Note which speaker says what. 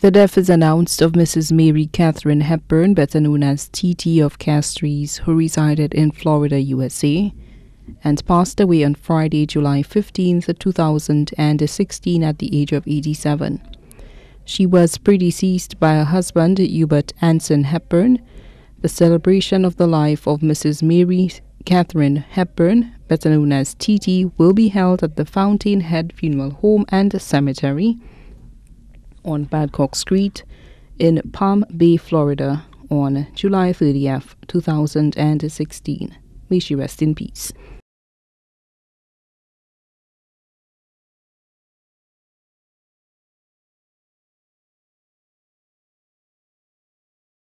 Speaker 1: The death is announced of Mrs. Mary Catherine Hepburn, better known as TT of Castries, who resided in Florida, USA, and passed away on Friday, July 15, 2016, at the age of 87. She was predeceased by her husband, Hubert Anson Hepburn. The celebration of the life of Mrs. Mary Catherine Hepburn, better known as TT, will be held at the Fountainhead Funeral Home and Cemetery on Babcock Street in Palm Bay, Florida on July 30th, 2016. May she rest in peace.